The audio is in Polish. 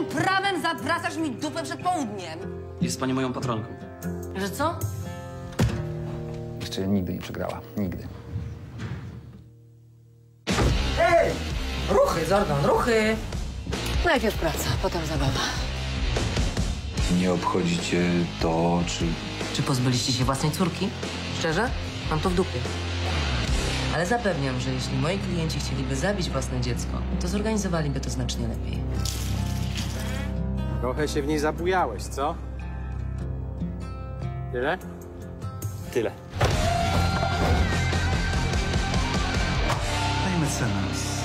Jakim prawem zawracasz mi dupę przed południem? Jest pani moją patronką. Że co? Jeszcze nigdy nie przegrała. Nigdy. Ruchy, Zorgan, ruchy! Najpierw praca, potem zabawa. Nie obchodzi cię to, czy Czy pozbyliście się własnej córki? Szczerze? Mam to w dupie. Ale zapewniam, że jeśli moi klienci chcieliby zabić własne dziecko, to zorganizowaliby to znacznie lepiej. Trochę się w niej zabujałeś, co? Tyle? Panie mecenas,